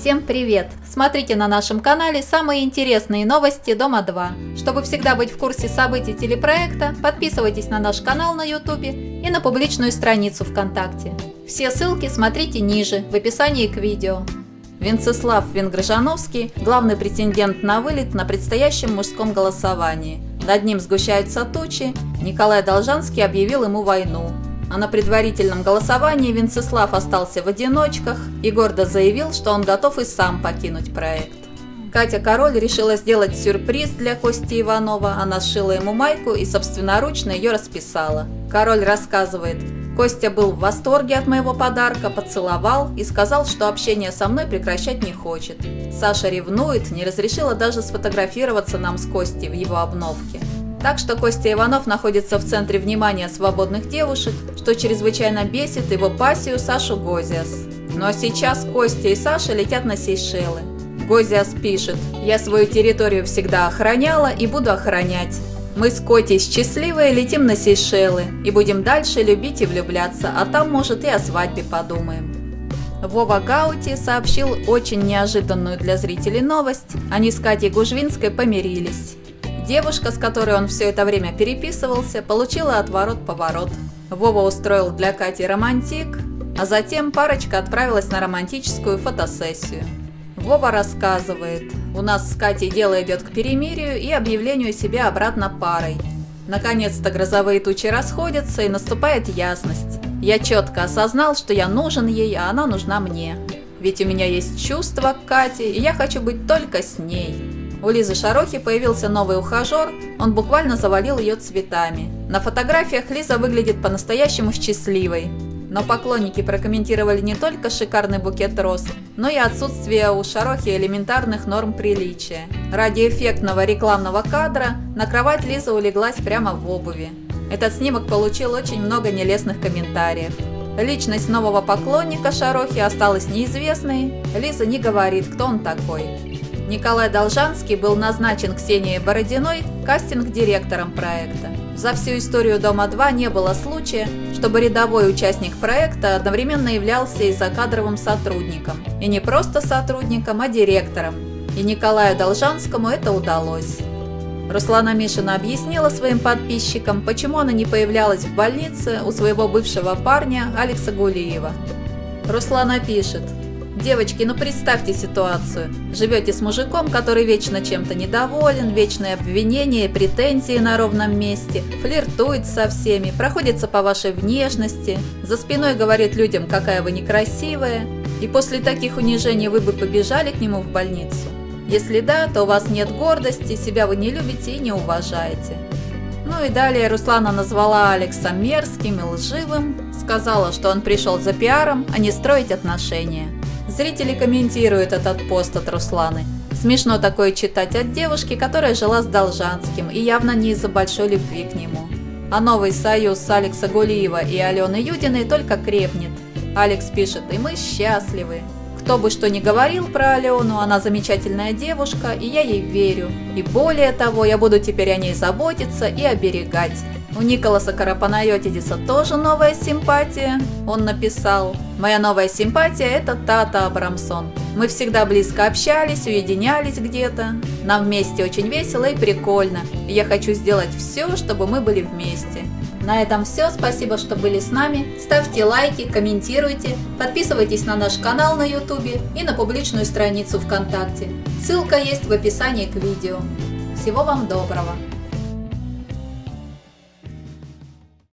Всем привет! Смотрите на нашем канале самые интересные новости Дома 2. Чтобы всегда быть в курсе событий телепроекта, подписывайтесь на наш канал на YouTube и на публичную страницу ВКонтакте. Все ссылки смотрите ниже, в описании к видео. Венцеслав Венгржановский – главный претендент на вылет на предстоящем мужском голосовании. Над ним сгущаются тучи, Николай Должанский объявил ему войну. А на предварительном голосовании Венцеслав остался в одиночках и гордо заявил, что он готов и сам покинуть проект. Катя Король решила сделать сюрприз для Кости Иванова. Она сшила ему майку и собственноручно ее расписала. Король рассказывает, Костя был в восторге от моего подарка, поцеловал и сказал, что общение со мной прекращать не хочет. Саша ревнует, не разрешила даже сфотографироваться нам с Костей в его обновке. Так что Костя Иванов находится в центре внимания свободных девушек, что чрезвычайно бесит его пассию Сашу Гозиас. А сейчас Костя и Саша летят на Сейшелы. Гозиас пишет «Я свою территорию всегда охраняла и буду охранять. Мы с Котей счастливые летим на Сейшелы и будем дальше любить и влюбляться, а там, может, и о свадьбе подумаем». Вова Гаути сообщил очень неожиданную для зрителей новость. Они с Катей Гужвинской помирились. Девушка, с которой он все это время переписывался, получила отворот-поворот. Вова устроил для Кати романтик, а затем парочка отправилась на романтическую фотосессию. Вова рассказывает, у нас с Катей дело идет к перемирию и объявлению себя обратно парой. Наконец-то грозовые тучи расходятся и наступает ясность. Я четко осознал, что я нужен ей, а она нужна мне. Ведь у меня есть чувства к Кате, и я хочу быть только с ней. У Лизы Шарохи появился новый ухажер, он буквально завалил ее цветами. На фотографиях Лиза выглядит по-настоящему счастливой. Но поклонники прокомментировали не только шикарный букет роз, но и отсутствие у Шарохи элементарных норм приличия. Ради эффектного рекламного кадра на кровать Лиза улеглась прямо в обуви. Этот снимок получил очень много нелестных комментариев. Личность нового поклонника Шарохи осталась неизвестной, Лиза не говорит, кто он такой. Николай Должанский был назначен Ксенией Бородиной кастинг-директором проекта. За всю историю «Дома-2» не было случая, чтобы рядовой участник проекта одновременно являлся и закадровым сотрудником. И не просто сотрудником, а директором. И Николаю Должанскому это удалось. Руслана Мишина объяснила своим подписчикам, почему она не появлялась в больнице у своего бывшего парня Алекса Гулиева. Руслана пишет – Девочки, ну представьте ситуацию. Живете с мужиком, который вечно чем-то недоволен, вечные обвинения и претензии на ровном месте, флиртует со всеми, проходится по вашей внешности, за спиной говорит людям, какая вы некрасивая, и после таких унижений вы бы побежали к нему в больницу. Если да, то у вас нет гордости, себя вы не любите и не уважаете. Ну и далее Руслана назвала Алекса мерзким и лживым, сказала, что он пришел за пиаром, а не строить отношения. Зрители комментируют этот пост от Русланы. Смешно такое читать от девушки, которая жила с Должанским и явно не из-за большой любви к нему. А новый союз Алекса Гулиева и Алены Юдиной только крепнет. Алекс пишет, и мы счастливы. Кто бы что ни говорил про Алену, она замечательная девушка, и я ей верю. И более того, я буду теперь о ней заботиться и оберегать. У Николаса Карапанайотидиса тоже новая симпатия. Он написал «Моя новая симпатия – это Тата Абрамсон. Мы всегда близко общались, уединялись где-то. Нам вместе очень весело и прикольно. Я хочу сделать все, чтобы мы были вместе». На этом все. Спасибо, что были с нами. Ставьте лайки, комментируйте, подписывайтесь на наш канал на YouTube и на публичную страницу ВКонтакте. Ссылка есть в описании к видео. Всего вам доброго!